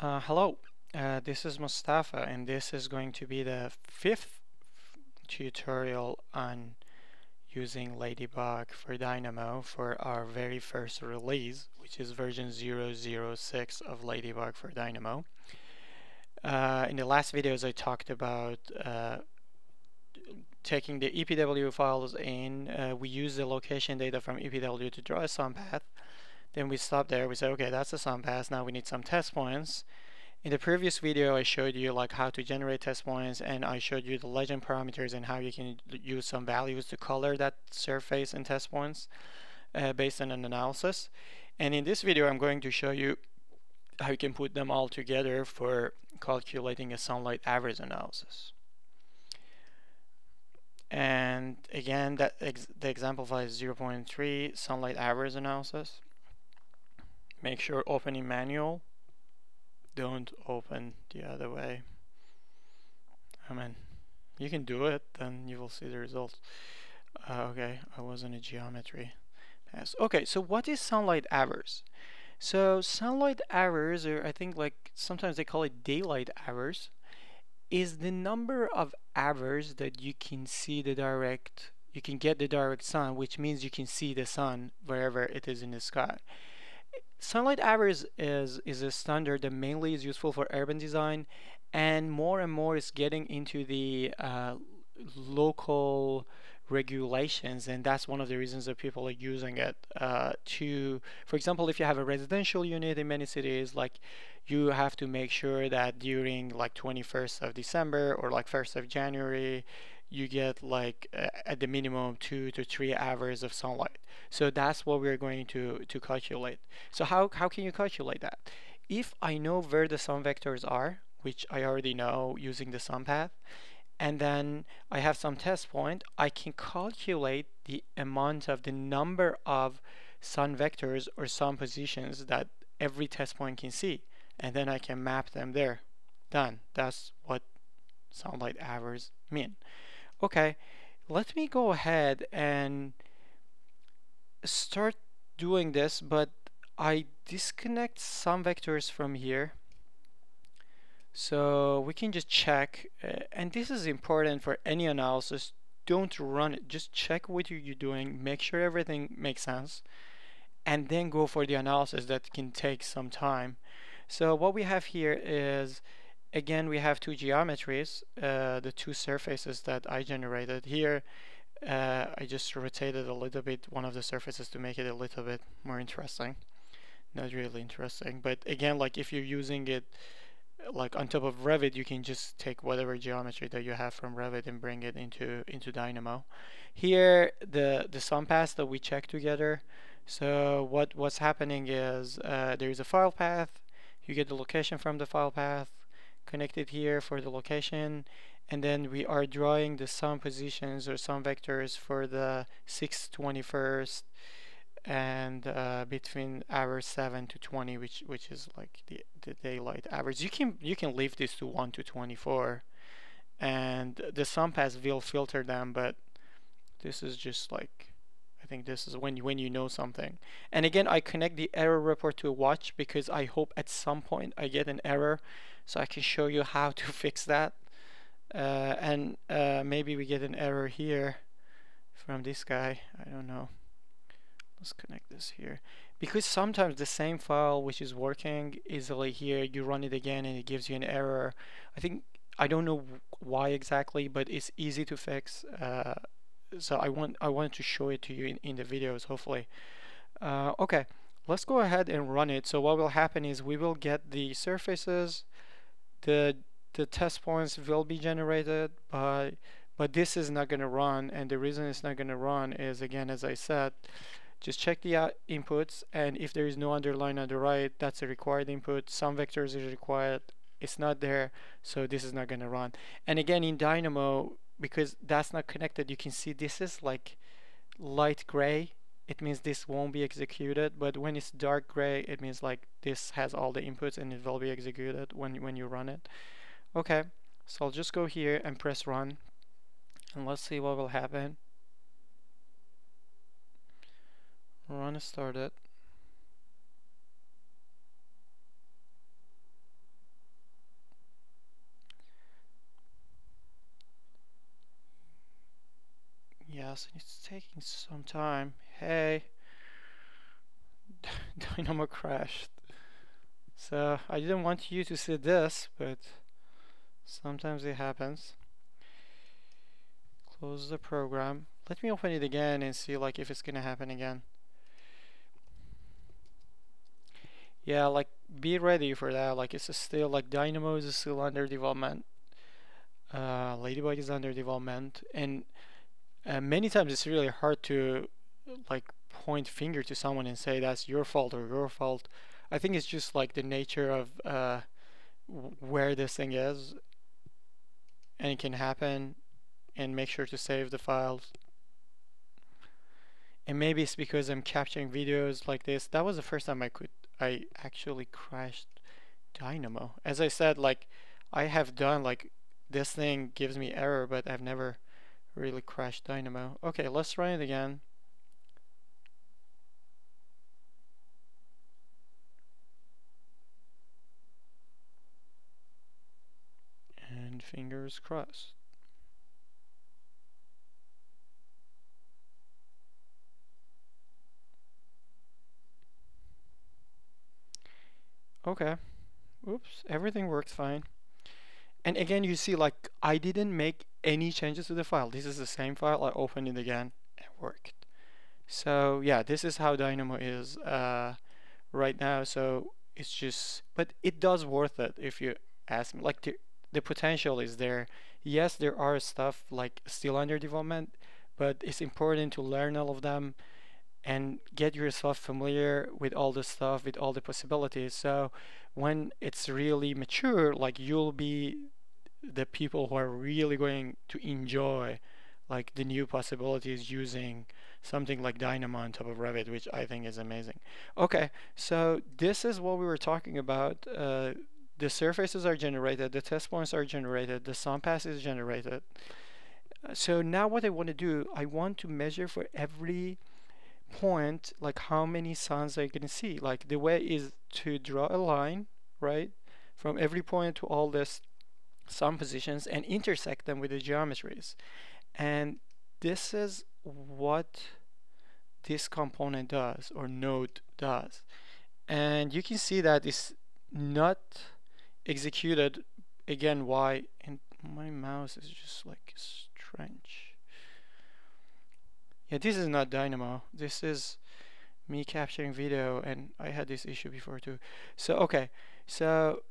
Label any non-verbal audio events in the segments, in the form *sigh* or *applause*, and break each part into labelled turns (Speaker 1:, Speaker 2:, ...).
Speaker 1: Uh, hello, uh, this is Mostapha and this is going to be the fifth tutorial on using Ladybug for Dynamo for our very first release which is version 006 of Ladybug for Dynamo. Uh, in the last videos I talked about uh, taking the EPW files in, uh, we use the location data from EPW to draw a sun path then we stop there, we say, okay, that's the sun path, now we need some test points. In the previous video, I showed you like how to generate test points and I showed you the legend parameters and how you can use some values to color that surface and test points uh, based on an analysis. And in this video, I'm going to show you how you can put them all together for calculating a sunlight hours analysis. And again, that ex the example file is 0.3 sunlight hours analysis make sure open in manual don't open the other way. I mean you can do it then you will see the results. Uh, okay I was in a geometry pass okay so what is sunlight hours? So sunlight hours or I think like sometimes they call it daylight hours is the number of hours that you can see the direct you can get the direct sun which means you can see the sun wherever it is in the sky Sunlight hours is, is a standard that mainly is useful for urban design and more and more is getting into the uh, local regulations and that's one of the reasons that people are using it uh, to for example if you have a residential unit in many cities like you have to make sure that during like 21st of December or like 1st of January you get like uh, at the minimum two to three hours of sunlight. So that's what we're going to, to calculate. So how, how can you calculate that? If I know where the sun vectors are, which I already know using the sun path, and then I have some test point, I can calculate the amount of the number of sun vectors or sun positions that every test point can see. And then I can map them there. Done. That's what sunlight hours mean. Okay, let me go ahead and start doing this, but I disconnect sun vectors from here. So we can just check, uh, and this is important for any analysis. Don't run it, just check what you're doing, make sure everything makes sense, and then go for the analysis that can take some time. So what we have here is again we have two geometries uh, the two surfaces that I generated here. Uh, I just rotated a little bit one of the surfaces to make it a little bit more interesting. Not really interesting but again like if you're using it like on top of Revit you can just take whatever geometry that you have from Revit and bring it into into Dynamo. Here the the sun paths that we check together. So what what's happening is uh, there is a file path. You get the location from the file path connected here for the location and then we are drawing the sun positions or sun vectors for the 6th 21st and uh, between hours 7 to 20 which which is like the, the daylight hours. You can you can leave this to 1 to 24 and the sun paths will filter them but this is just like think this is when you, when you know something. And again I connect the error report to a watch because I hope at some point I get an error so I can show you how to *laughs* fix that. Uh, and uh, maybe we get an error here from this guy. I don't know. Let's connect this here. Because sometimes the same file which is working easily here you run it again and it gives you an error. I think I don't know why exactly but it's easy to fix uh, so I want I wanted to show it to you in, in the videos hopefully. Uh, okay let's go ahead and run it. So what will happen is we will get the surfaces the the test points will be generated but but this is not going to run and the reason it's not going to run is again as I said just check the uh, inputs and if there is no underline on the right that's a required input. Sun vectors is required. It's not there so this is not going to run. And again in Dynamo because that's not connected. You can see this is like light gray. It means this won't be executed but when it's dark gray it means like this has all the inputs and it will be executed when when you run it. Okay so I'll just go here and press run and let's see what will happen. Run started and it's taking some time. Hey, *laughs* Dynamo crashed. So I didn't want you to see this, but sometimes it happens. Close the program. Let me open it again and see like if it's gonna happen again. Yeah, like be ready for that. Like it's still like Dynamo is still under development. Uh, Ladybug is under development, and uh, many times it's really hard to like point finger to someone and say that's your fault or your fault. I think it's just like the nature of uh, where this thing is, and it can happen. And make sure to save the files. And maybe it's because I'm capturing videos like this. That was the first time I could I actually crashed Dynamo. As I said, like I have done like this thing gives me error, but I've never really crashed Dynamo. Okay, let's try it again. And fingers crossed. Okay. Oops, everything worked fine. And again, you see like I didn't make any changes to the file. This is the same file. I opened it again. It worked. So yeah, this is how Dynamo is uh, right now. So it's just, but it does worth it if you ask me. Like the, the potential is there. Yes, there are stuff like still under development, but it's important to learn all of them and get yourself familiar with all the stuff with all the possibilities so when it's really mature like you'll be the people who are really going to enjoy like the new possibilities using something like Dynamo on top of Revit, which I think is amazing. Okay, so this is what we were talking about. Uh, the surfaces are generated, the test points are generated, the sun path is generated. So now what I want to do, I want to measure for every point like how many suns are you going to see like the way is to draw a line right from every point to all this sun positions and intersect them with the geometries and this is what this component does or node does and you can see that it's not executed again why and my mouse is just like strange yeah, this is not Dynamo. This is me capturing video and I had this issue before too. So, okay. So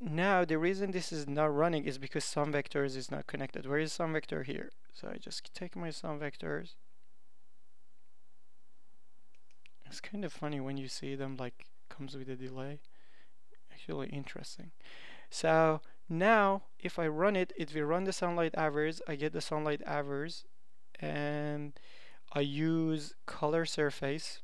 Speaker 1: now the reason this is not running is because sun vectors is not connected. Where is sun vector here? So I just take my sun vectors. It's kind of funny when you see them like comes with a delay. Actually interesting. So now if I run it, it will run the sunlight hours. I get the sunlight hours and I use color surface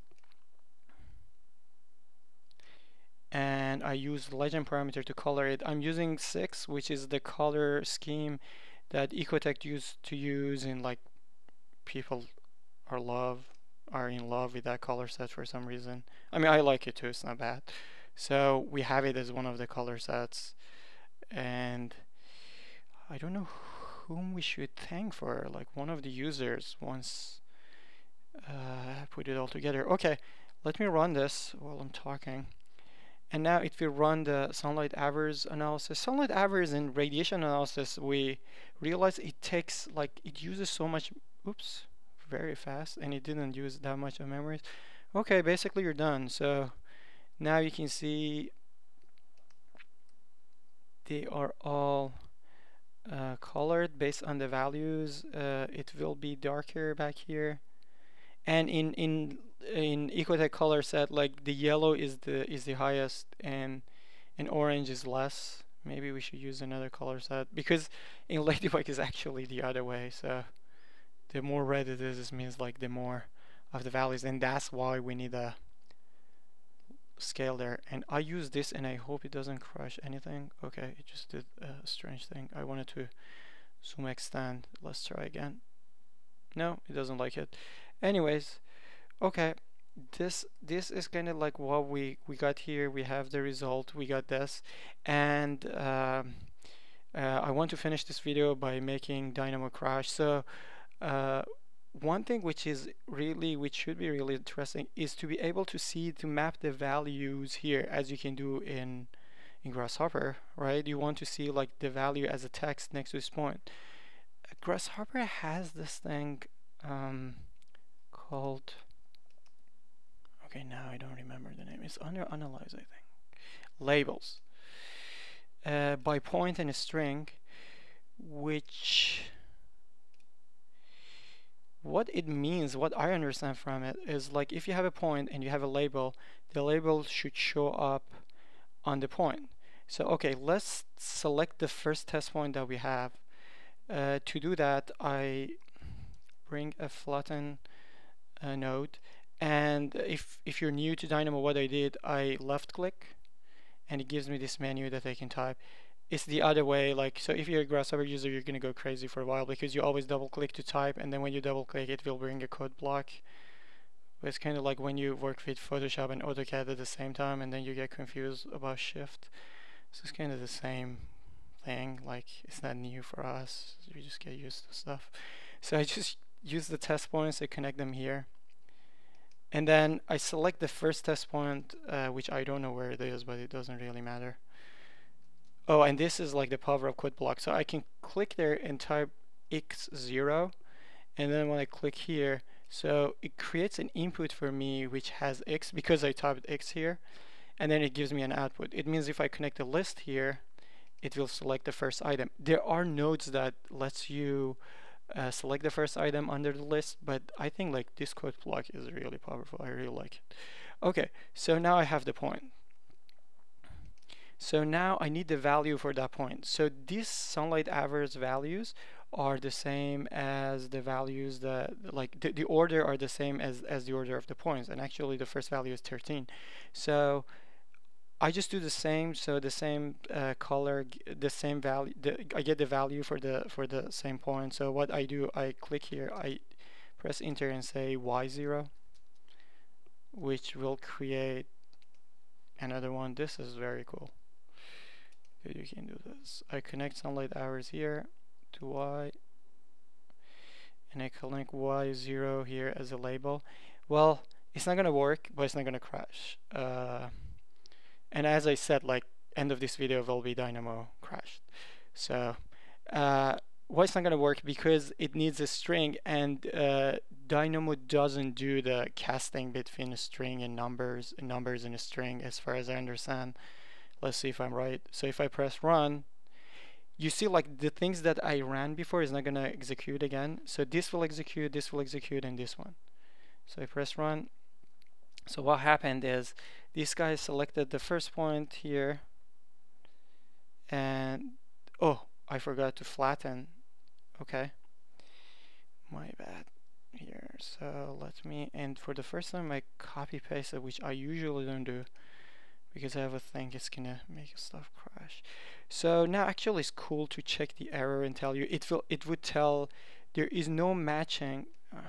Speaker 1: and I use legend parameter to color it. I'm using 6 which is the color scheme that Ecotect used to use in like people are love are in love with that color set for some reason. I mean I like it too, it's not bad. So we have it as one of the color sets and I don't know whom we should thank for like one of the users once uh, put it all together. Okay, let me run this while I'm talking. And now it will run the sunlight hours analysis. Sunlight hours and radiation analysis, we realize it takes like, it uses so much, oops, very fast and it didn't use that much of memory. Okay, basically you're done. So now you can see they are all uh, colored based on the values. Uh, it will be darker back here and in in in Ecotect color set like the yellow is the is the highest and and orange is less. Maybe we should use another color set because in *laughs* Ladybug is actually the other way. So the more red it is this means like the more of the values and that's why we need a scale there. And I use this and I hope it doesn't crush anything. Okay it just did a strange thing. I wanted to zoom extend let's try again. No it doesn't like it anyways okay this this is kind of like what we we got here. We have the result we got this. And um, uh, I want to finish this video by making Dynamo crash. So uh, one thing which is really which should be really interesting is to be able to see to map the values here as you can do in in grasshopper right? You want to see like the value as a text next to this point. Grasshopper has this thing um, called okay now I don't remember the name it's under analyze I think labels uh, by point and a string which what it means, what I understand from it is like if you have a point and you have a label, the label should show up on the point. So okay, let's select the first test point that we have. Uh, to do that, I bring a flatten uh, node and if, if you're new to Dynamo, what I did, I left click and it gives me this menu that I can type. It's the other way like so if you're a grasshopper user you're gonna go crazy for a while because you always double click to type and then when you double click it will bring a code block. It's kind of like when you work with Photoshop and AutoCAD at the same time and then you get confused about shift. So it's kind of the same thing like it's not new for us we just get used to stuff. So I just use the test points to connect them here and then I select the first test point uh, which I don't know where it is but it doesn't really matter Oh, and this is like the power of code block. So I can click there and type x0 and then when I click here so it creates an input for me which has x because I typed x here and then it gives me an output. It means if I connect a list here it will select the first item. There are nodes that lets you uh, select the first item under the list but I think like this code block is really powerful. I really like it. Okay, so now I have the point. So now I need the value for that point. So these sunlight hours values are the same as the values that like the, the order are the same as, as the order of the points and actually the first value is 13 so I just do the same so the same uh, color the same value the, I get the value for the for the same point so what I do I click here I press enter and say y0 which will create another one this is very cool you can do this. I connect sunlight hours here to Y and I connect Y0 here as a label. Well, it's not gonna work, but it's not gonna crash. Uh, and as I said, like end of this video will be Dynamo crashed. So uh, why it's not gonna work? Because it needs a string and uh, Dynamo doesn't do the casting between a string and numbers, numbers and a string as far as I understand. Let's see if I'm right. So if I press run, you see like the things that I ran before is not to execute again. So this will execute, this will execute, and this one. So I press run. So what happened is this guy selected the first point here. And oh I forgot to flatten. Okay. My bad here. So let me and for the first time I copy paste it which I usually don't do because I have a thing it's gonna make stuff crash. So now actually it's cool to check the error and tell you it will it would tell there is no matching uh,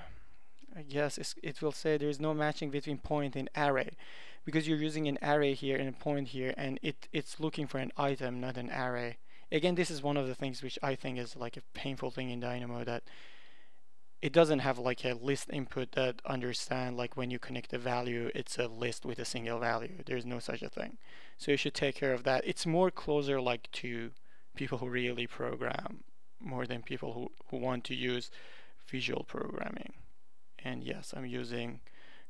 Speaker 1: I guess it will say there is no matching between point and array because you're using an array here and a point here and it it's looking for an item not an array. Again this is one of the things which I think is like a painful thing in Dynamo that it doesn't have like a list input that understand like when you connect a value it's a list with a single value. There's no such a thing. So you should take care of that. It's more closer like to people who really program more than people who, who want to use visual programming. And yes I'm using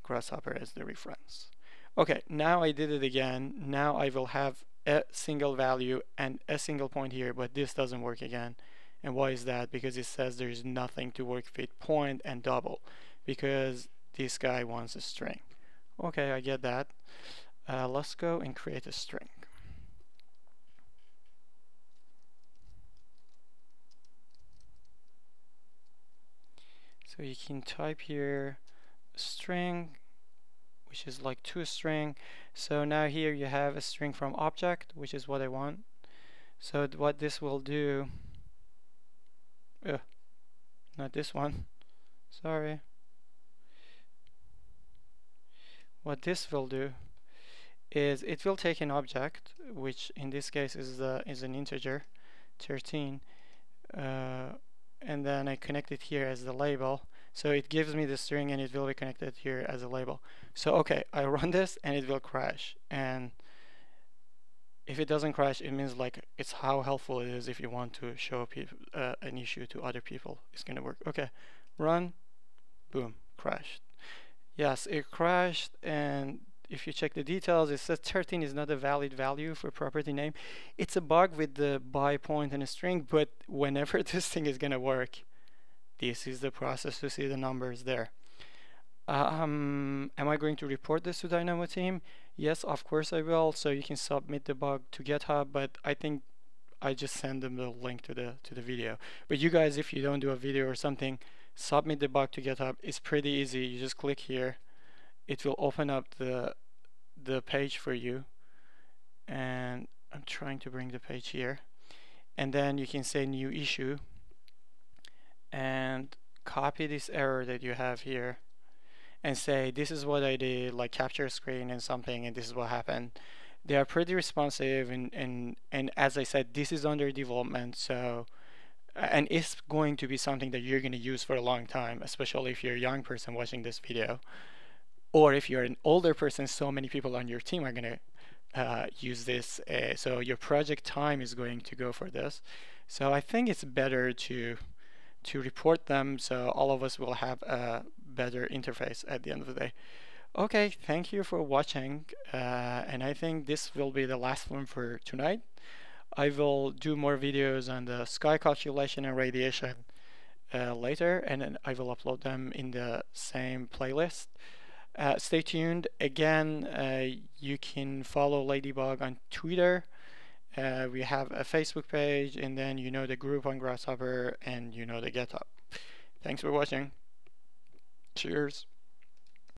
Speaker 1: grasshopper as the reference okay now I did it again now I will have a single value and a single point here but this doesn't work again and why is that? Because it says there's nothing to work with point and double because this guy wants a string. Okay, I get that. Uh, let's go and create a string. So you can type here string, which is like a string. So now here you have a string from object, which is what I want. So what this will do Ugh. Not this one. *laughs* Sorry. What this will do is it will take an object, which in this case is the is an integer, 13, uh, and then I connect it here as the label. So it gives me the string and it will be connected here as a label. So okay, I *laughs* run this and it will crash. And if it doesn't crash, it means like it's how helpful it is if you want to show uh, an issue to other people. It's gonna work. Okay, run, boom, crashed. Yes, it crashed and if you check the details, it says 13 is not a valid value for property name. It's a bug with the by point and a string, but whenever *laughs* this thing is gonna work, this is the process to see the numbers there. Um, am I going to report this to Dynamo team? Yes, of course I will. So you can submit the bug to GitHub, but I think I just send them the link to the to the video. But you guys, if you don't do a video or something, submit the bug to GitHub. It's pretty easy. You just click here. It will open up the the page for you and I'm trying to bring the page here and then you can say new issue and copy this error that you have here and say this is what I did like capture screen and something and this is what happened they are pretty responsive and and and as I said this is under development so and it's going to be something that you're going to use for a long time especially if you're a young person watching this video or if you're an older person, so many people on your team are going to uh, use this. Uh, so your project time is going to go for this. So I think it's better to to report them so all of us will have a better interface at the end of the day. Okay, thank you for watching. Uh, and I think this will be the last one for tonight. I will do more videos on the sky calculation and radiation uh, later, and then I will upload them in the same playlist. Uh, stay tuned. Again, uh, you can follow Ladybug on Twitter. Uh, we have a Facebook page, and then you know the group on Grasshopper, and you know the GitHub. Thanks for watching. Cheers.